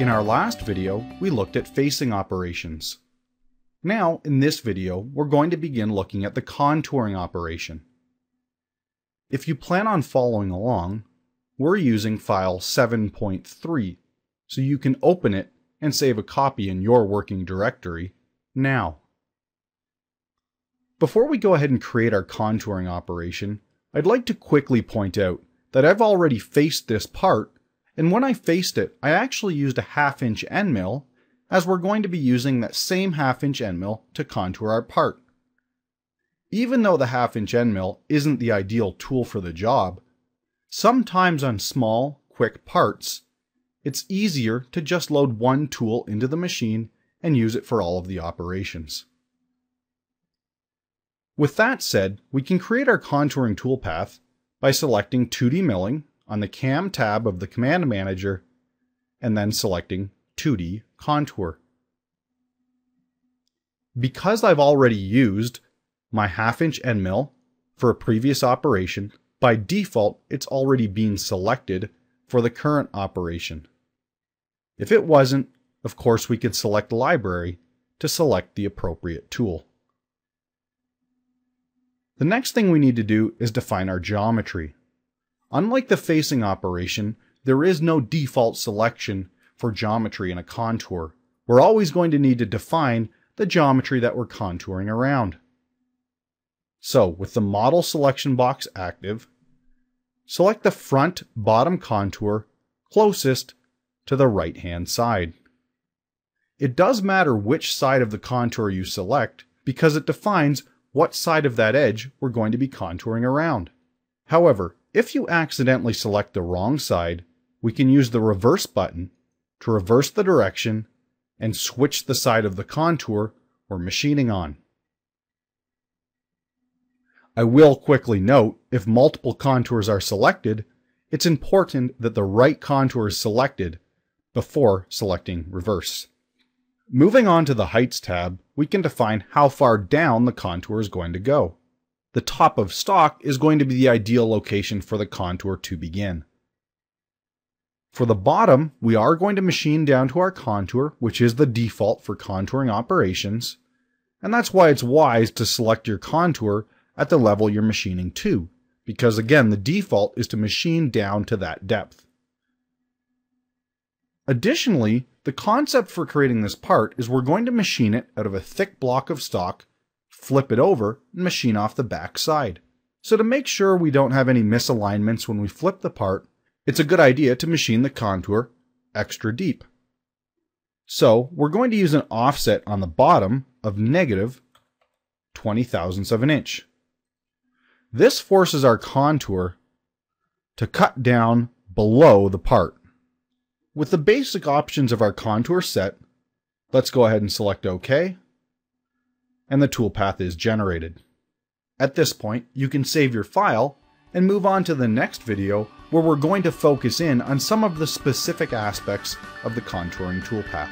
In our last video, we looked at facing operations. Now, in this video, we're going to begin looking at the contouring operation. If you plan on following along, we're using file 7.3, so you can open it and save a copy in your working directory now. Before we go ahead and create our contouring operation, I'd like to quickly point out that I've already faced this part, and when I faced it, I actually used a half inch end mill, as we're going to be using that same half inch end mill to contour our part. Even though the half inch end mill isn't the ideal tool for the job, sometimes on small, quick parts, it's easier to just load one tool into the machine and use it for all of the operations. With that said, we can create our contouring toolpath by selecting 2D Milling on the CAM tab of the Command Manager and then selecting 2D Contour. Because I've already used my half inch end mill for a previous operation, by default it's already being selected for the current operation. If it wasn't, of course we could select Library to select the appropriate tool. The next thing we need to do is define our geometry. Unlike the facing operation, there is no default selection for geometry in a contour. We're always going to need to define the geometry that we're contouring around. So with the model selection box active, select the front bottom contour closest to the right hand side. It does matter which side of the contour you select because it defines what side of that edge we're going to be contouring around. However, if you accidentally select the wrong side, we can use the reverse button to reverse the direction and switch the side of the contour we're machining on. I will quickly note, if multiple contours are selected, it's important that the right contour is selected before selecting reverse. Moving on to the Heights tab, we can define how far down the contour is going to go. The top of stock is going to be the ideal location for the contour to begin. For the bottom, we are going to machine down to our contour, which is the default for contouring operations, and that's why it's wise to select your contour at the level you're machining to, because again, the default is to machine down to that depth. Additionally, the concept for creating this part is we're going to machine it out of a thick block of stock, flip it over, and machine off the back side. So to make sure we don't have any misalignments when we flip the part, it's a good idea to machine the contour extra deep. So we're going to use an offset on the bottom of negative 20 thousandths of an inch. This forces our contour to cut down below the part. With the basic options of our contour set, let's go ahead and select OK, and the toolpath is generated. At this point, you can save your file and move on to the next video where we're going to focus in on some of the specific aspects of the contouring toolpath.